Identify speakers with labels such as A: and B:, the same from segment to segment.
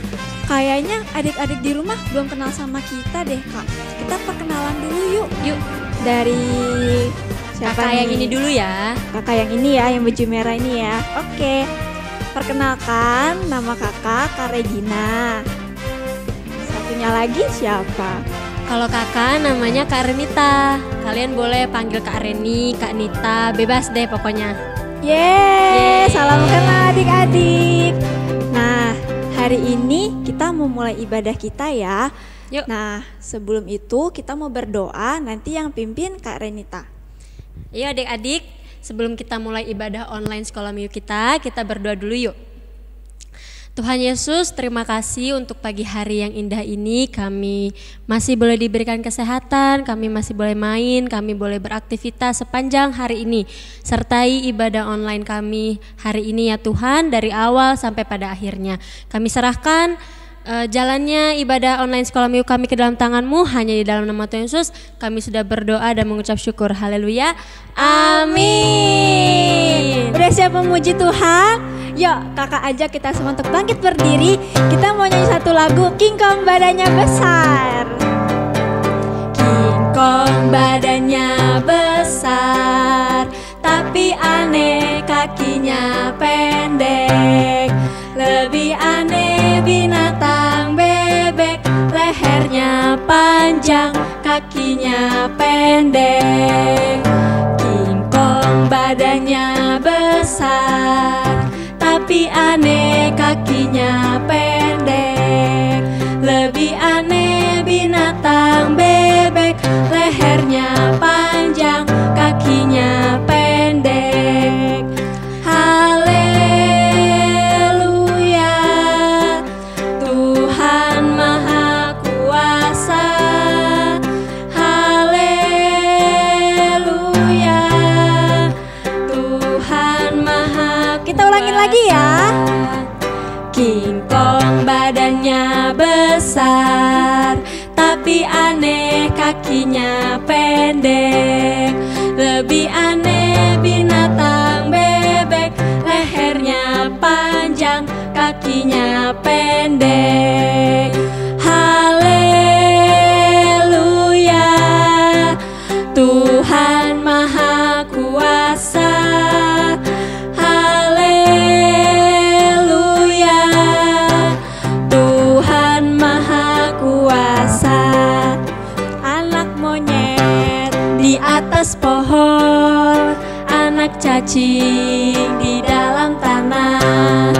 A: sebelumnya kayaknya adik-adik di rumah belum kenal sama kita deh Kak. Kita perkenalan dulu yuk.
B: Yuk,
A: Dari siapa
B: kakak yang
A: nih?
B: ini dulu ya.
A: Kakak yang ini ya, yang baju merah ini ya. Oke. Perkenalkan, nama kakak Kak Regina. Satunya lagi siapa?
B: Kalau kakak namanya Kak Renita. Kalian boleh panggil Kak Reni, Kak Nita, bebas deh pokoknya.
A: Yeay,
B: Yeay.
A: salam kenal adik-adik. Hari ini kita mau mulai ibadah kita ya.
B: Yuk.
A: Nah, sebelum itu kita mau berdoa, nanti yang pimpin Kak Renita.
B: Ayo adik-adik, sebelum kita mulai ibadah online sekolah minggu kita, kita berdoa dulu yuk. Tuhan Yesus, terima kasih untuk pagi hari yang indah ini. Kami masih boleh diberikan kesehatan, kami masih boleh main, kami boleh beraktivitas sepanjang hari ini. Sertai ibadah online kami hari ini ya Tuhan, dari awal sampai pada akhirnya. Kami serahkan eh, jalannya ibadah online sekolah minggu kami ke dalam tanganmu hanya di dalam nama Tuhan Yesus kami sudah berdoa dan mengucap syukur haleluya amin
A: Udah siap memuji Tuhan? Yuk, kakak ajak kita semua untuk bangkit berdiri. Kita mau nyanyi satu lagu, King Kong badannya besar. King Kong badannya besar, tapi aneh kakinya pendek. Lebih aneh binatang bebek, lehernya panjang, kakinya pendek. King Kong badannya besar, tapi aneh kakinya pendek. King Kong badannya besar, tapi aneh kakinya pendek. Lebih aneh cacing di dalam tanah,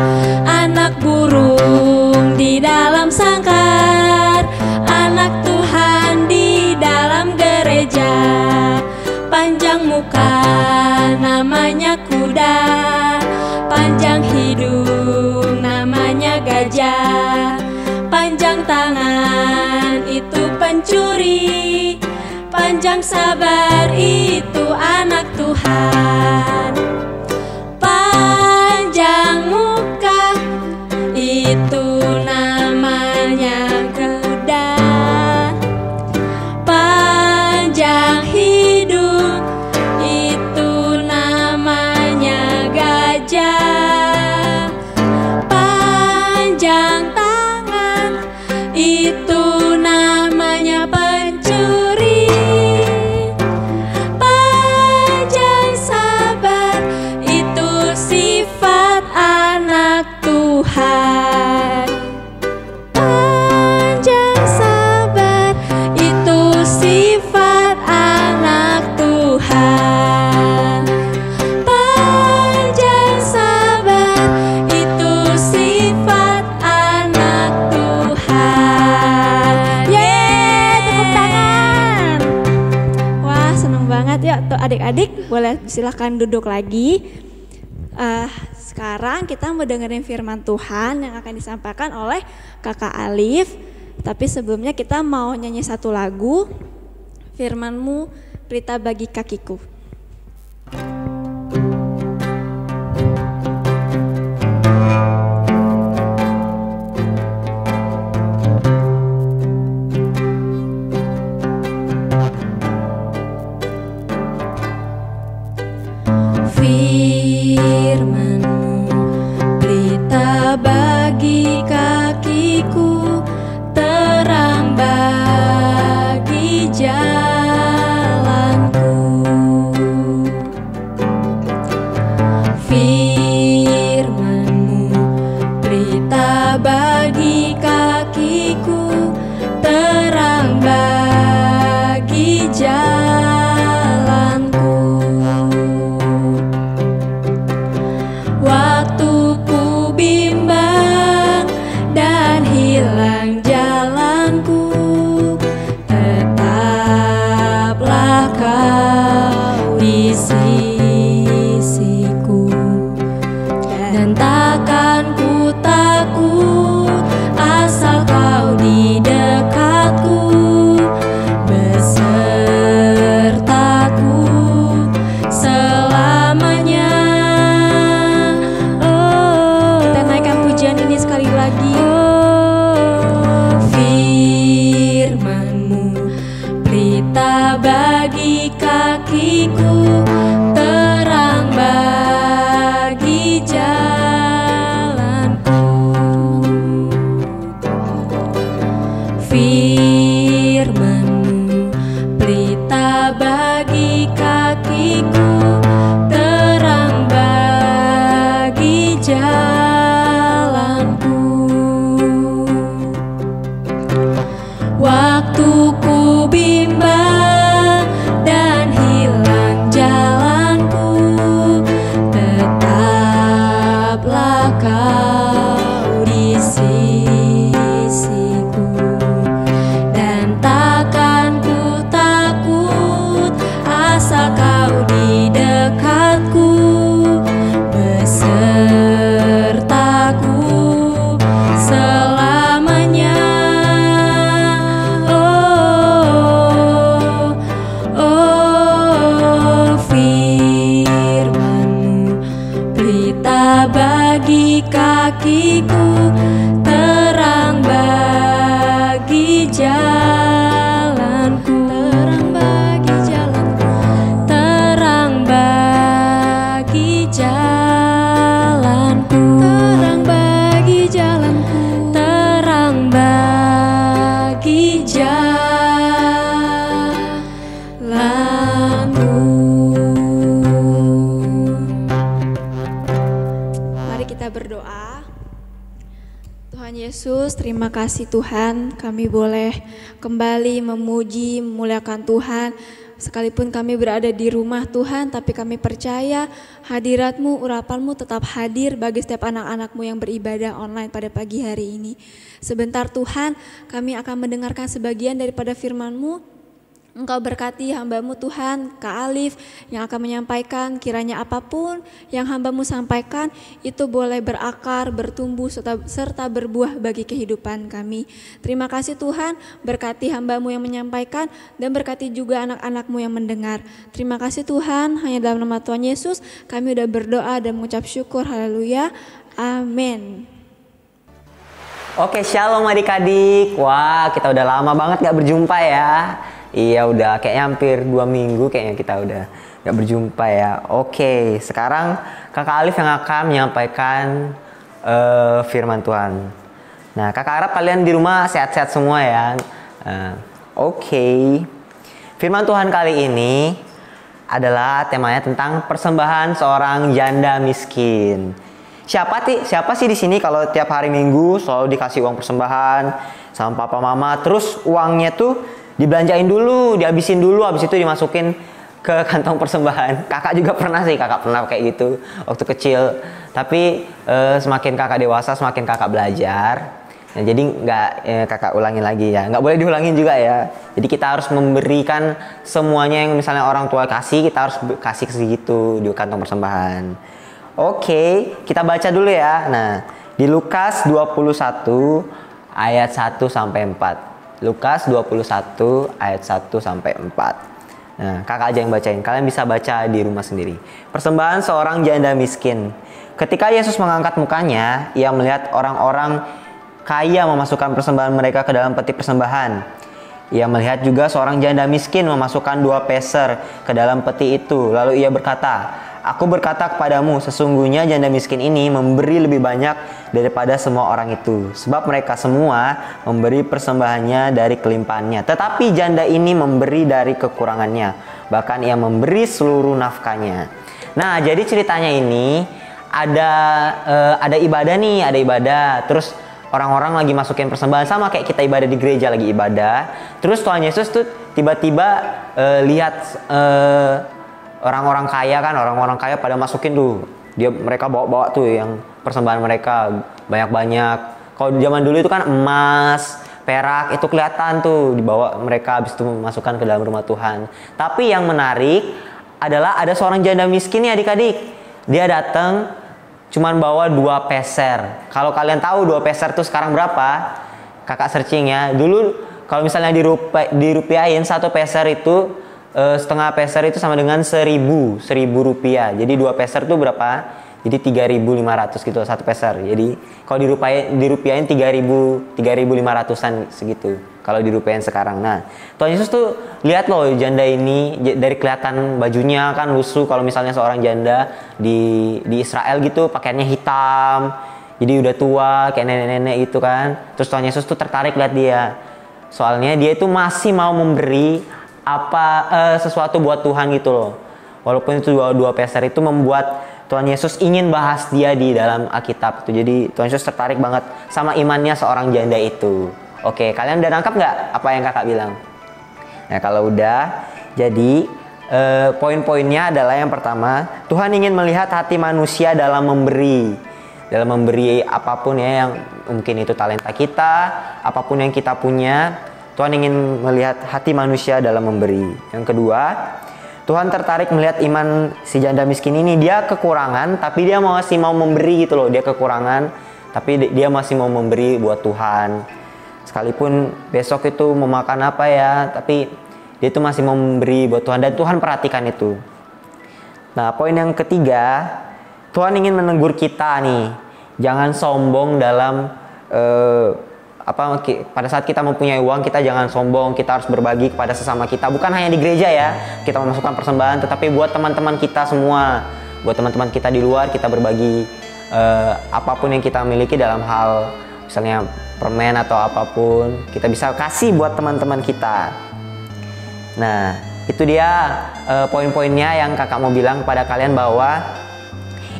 A: anak burung di dalam sangkar, anak Tuhan di dalam gereja, panjang muka namanya kuda, panjang hidung namanya gajah, panjang tangan itu pencuri, panjang sabar itu anak Tuhan. Ya. Tuh adik-adik boleh silahkan duduk lagi. Eh, sekarang kita mau dengerin firman Tuhan yang akan disampaikan oleh Kakak Alif. Tapi sebelumnya kita mau nyanyi satu lagu. Firmanmu berita bagi kakiku. myself.
C: Kasih Tuhan, kami boleh kembali memuji, memuliakan Tuhan. Sekalipun kami berada di rumah Tuhan, tapi kami percaya hadiratmu, urapanmu tetap hadir bagi setiap anak-anakmu yang beribadah online pada pagi hari ini. Sebentar Tuhan, kami akan mendengarkan sebagian daripada firmanmu Engkau berkati hambamu Tuhan, Kak Alif, yang akan menyampaikan kiranya apa pun yang hambamu sampaikan itu boleh berakar, bertumbuh, serta, serta berbuah bagi kehidupan kami. Terima kasih Tuhan, berkati hambamu yang menyampaikan dan berkati juga anak-anakmu yang mendengar. Terima kasih Tuhan, hanya dalam nama Tuhan Yesus kami sudah berdoa dan mengucap syukur, haleluya, amin.
D: Oke, shalom adik-adik. Wah, kita udah lama banget gak berjumpa ya. Iya udah kayak hampir dua minggu kayaknya kita udah nggak berjumpa ya. Oke, sekarang kakak Alif yang akan menyampaikan uh, firman Tuhan. Nah, kakak harap kalian di rumah sehat-sehat semua ya. Uh, Oke, firman Tuhan kali ini adalah temanya tentang persembahan seorang janda miskin. Siapa sih siapa sih di sini kalau tiap hari Minggu selalu dikasih uang persembahan sama papa mama, terus uangnya tuh dibelanjain dulu, dihabisin dulu, habis itu dimasukin ke kantong persembahan. Kakak juga pernah sih, kakak pernah kayak gitu waktu kecil. Tapi eh, semakin kakak dewasa, semakin kakak belajar. Nah, jadi nggak eh, kakak ulangin lagi ya, nggak boleh diulangin juga ya. Jadi kita harus memberikan semuanya yang misalnya orang tua kasih, kita harus kasih segitu di kantong persembahan. Oke, kita baca dulu ya. Nah, di Lukas 21 ayat 1 sampai 4. Lukas 21 ayat 1 sampai 4. Nah, kakak aja yang bacain. Kalian bisa baca di rumah sendiri. Persembahan seorang janda miskin. Ketika Yesus mengangkat mukanya, ia melihat orang-orang kaya memasukkan persembahan mereka ke dalam peti persembahan. Ia melihat juga seorang janda miskin memasukkan dua peser ke dalam peti itu. Lalu ia berkata, Aku berkata kepadamu, sesungguhnya janda miskin ini memberi lebih banyak daripada semua orang itu. Sebab mereka semua memberi persembahannya dari kelimpahannya. Tetapi janda ini memberi dari kekurangannya. Bahkan ia memberi seluruh nafkahnya. Nah, jadi ceritanya ini ada uh, ada ibadah nih, ada ibadah. Terus orang-orang lagi masukin persembahan sama kayak kita ibadah di gereja lagi ibadah. Terus Tuhan Yesus tuh tiba-tiba eh, lihat eh, orang-orang kaya kan orang-orang kaya pada masukin tuh. Dia mereka bawa-bawa tuh yang persembahan mereka banyak-banyak. Kalau zaman dulu itu kan emas perak itu kelihatan tuh dibawa mereka habis itu memasukkan ke dalam rumah Tuhan. Tapi yang menarik adalah ada seorang janda miskin ya adik-adik. Dia datang cuman bawa dua peser. Kalau kalian tahu dua peser tuh sekarang berapa? Kakak searching ya. Dulu kalau misalnya dirupi, dirupiahin satu peser itu eh, setengah peser itu sama dengan seribu seribu rupiah. Jadi dua peser itu berapa? Jadi 3.500 gitu satu peser. Jadi kalau dirupiahin dirupiahin 3.000 3.500an segitu kalau dirupiahin sekarang. Nah Tuhan Yesus tuh lihat loh janda ini dari kelihatan bajunya kan lusuh kalau misalnya seorang janda di di Israel gitu pakaiannya hitam jadi udah tua kayak nenek-nenek gitu kan. Terus Tuhan Yesus tuh tertarik lihat dia. Soalnya dia itu masih mau memberi apa eh, sesuatu buat Tuhan gitu loh. Walaupun itu dua dua peser itu membuat Tuhan Yesus ingin bahas dia di dalam Alkitab itu. Jadi Tuhan Yesus tertarik banget sama imannya seorang janda itu. Oke kalian udah nangkap nggak apa yang kakak bilang? Nah kalau udah jadi eh, poin-poinnya adalah yang pertama Tuhan ingin melihat hati manusia dalam memberi. Dalam memberi apa pun ya yang mungkin itu talenta kita, apa pun yang kita punya, Tuhan ingin melihat hati manusia dalam memberi. Yang kedua, Tuhan tertarik melihat iman si janda miskin ini. Dia kekurangan, tapi dia masih mau memberi gitu loh. Dia kekurangan, tapi dia masih mau memberi buat Tuhan. Sekalipun besok itu mau makan apa ya, tapi dia itu masih mau memberi buat Tuhan dan Tuhan perhatikan itu. Nah, poin yang ketiga, Tuhan ingin menegur kita nih, jangan sombong dalam eh, apa pada saat kita mempunyai uang kita jangan sombong, kita harus berbagi kepada sesama kita, bukan hanya di gereja ya, kita memasukkan persembahan, tetapi buat teman-teman kita semua, buat teman-teman kita di luar kita berbagi eh, apa pun yang kita miliki dalam hal misalnya permen atau apa pun, kita bisa kasih buat teman-teman kita. Nah, itu dia eh, poin-poinnya yang kakak mau bilang kepada kalian bahwa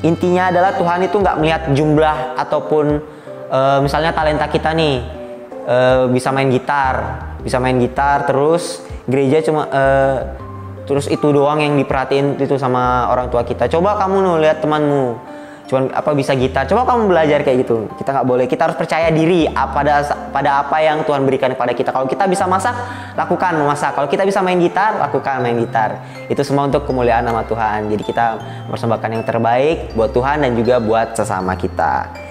D: intinya adalah Tuhan itu nggak melihat jumlah ataupun eh, misalnya talenta kita nih eh, bisa main gitar, bisa main gitar terus gereja cuma eh, terus itu doang yang diperhatiin itu sama orang tua kita. Coba kamu nuh lihat temanmu cuman apa bisa gitar? Coba kamu belajar kayak gitu. Kita nggak boleh. Kita harus percaya diri pada pada apa yang Tuhan berikan kepada kita. Kalau kita bisa masak lakukan memasak kalau kita bisa main gitar lakukan main gitar. Itu semua untuk kemuliaan nama Tuhan. Jadi kita mempersembahkan yang terbaik buat Tuhan dan juga buat sesama kita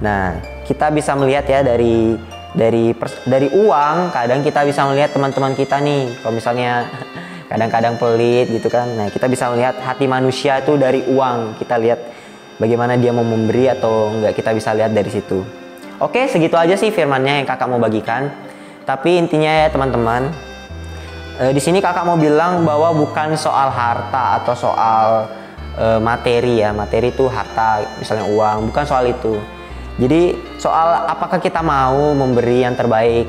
D: nah kita bisa melihat ya dari dari pers- dari uang kadang kita bisa melihat teman-teman kita nih kalau misalnya kadang-kadang pelit gitu kan nah kita bisa melihat hati manusia itu dari uang kita lihat bagaimana dia mau memberi atau enggak kita bisa lihat dari situ. Oke, segitu aja sih firmannya yang kakak mau bagikan. Tapi intinya ya teman-teman, eh, di sini kakak mau bilang bahwa bukan soal harta atau soal eh, materi ya, materi itu harta, misalnya uang, bukan soal itu. Jadi soal apakah kita mau memberi yang terbaik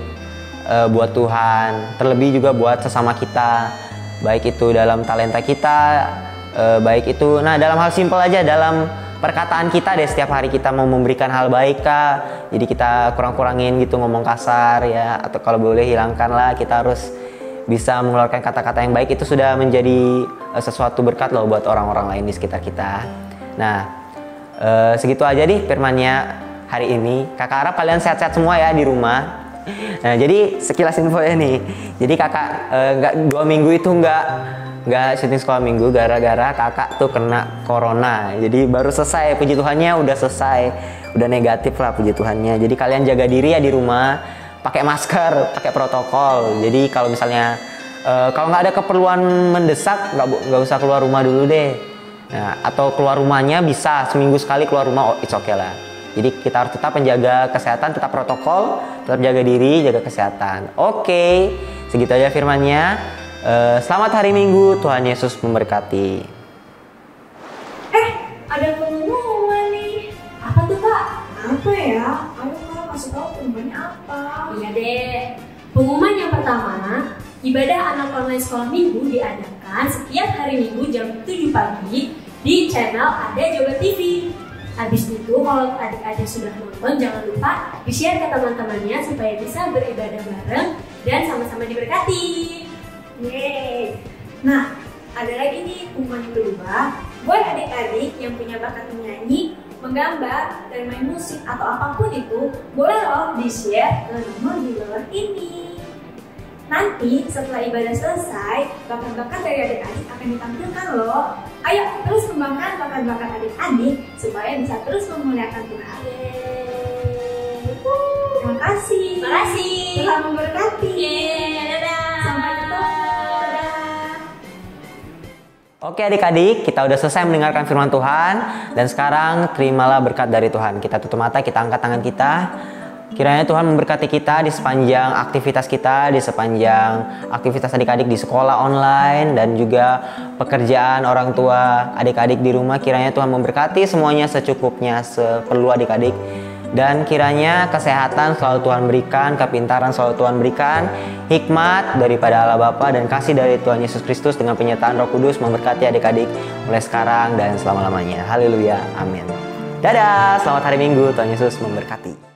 D: eh, buat Tuhan, terlebih juga buat sesama kita, baik itu dalam talenta kita, eh, baik itu, nah dalam hal simpel aja dalam perkataan kita deh setiap hari kita mau memberikan hal baik kah? Jadi kita kurang-kurangin gitu ngomong kasar ya atau kalau boleh hilangkan lah kita harus bisa mengeluarkan kata-kata yang baik. Itu sudah menjadi eh, sesuatu berkat loh buat orang-orang lain di sekitar kita. Nah segitu aja nih firmannya hari ini. Kakak harap kalian sehat-sehat semua ya di rumah. Nah jadi sekilas info ya nih. Jadi kakak eh, nggak dua minggu itu nggak nggak syuting sekolah minggu gara-gara kakak tuh kena corona. Jadi baru selesai puji Tuhannya udah selesai. Udah negatif lah puji Tuhannya. Jadi kalian jaga diri ya di rumah. Pakai masker pakai protokol. Jadi kalau misalnya eh, kalau nggak ada keperluan mendesak nggak nggak usah keluar rumah dulu deh. Nah, atau keluar rumahnya bisa seminggu sekali keluar rumah oh, it's okay lah jadi kita harus tetap menjaga kesehatan tetap protokol tetap jaga diri jaga kesehatan oke segitu aja firmannya Eh, selamat hari Minggu, Tuhan Yesus memberkati.
A: Eh, ada pengumuman nih. Apa tuh, Kak?
C: Apa ya? Ayo kalau kasih tahu pengumumannya apa?
B: Iya deh. Pengumuman yang pertama, ibadah anak online sekolah minggu diadakan setiap hari minggu jam 7 pagi di channel Ada Joga TV. Habis itu kalau adik-adik sudah nonton jangan lupa di-share ke teman-temannya supaya bisa beribadah bareng dan sama-sama diberkati.
C: Yeay. Nah, ada lagi nih yang kedua. Buat adik-adik yang punya bakat menyanyi, menggambar, dan main musik atau apa pun itu, boleh loh di-share ke nomor di bawah ini. Nanti setelah ibadah selesai, bakat-bakat dari adik-adik akan ditampilkan loh. Ayo terus kembangkan bakat-bakat adik-adik supaya bisa terus memuliakan Tuhan. Terima kasih.
B: Terima kasih.
C: Tuhan memberkati.
B: Yeay, dadah.
C: Sampai ketemu. Dadah.
D: Oke adik-adik, kita udah selesai mendengarkan firman Tuhan dan sekarang terimalah berkat dari Tuhan. Kita tutup mata, kita angkat tangan kita. Kiranya Tuhan memberkati kita di sepanjang aktivitas kita, di sepanjang aktivitas adik-adik di sekolah online dan juga pekerjaan orang tua adik-adik di rumah. Kiranya Tuhan memberkati semuanya secukupnya, seperlu adik-adik. Dan kiranya kesehatan selalu Tuhan berikan, kepintaran selalu Tuhan berikan, hikmat daripada Allah Bapa dan kasih dari Tuhan Yesus Kristus dengan penyertaan Roh Kudus memberkati adik-adik mulai sekarang dan selama-lamanya. Haleluya. Amin. Dadah, selamat hari Minggu. Tuhan Yesus memberkati.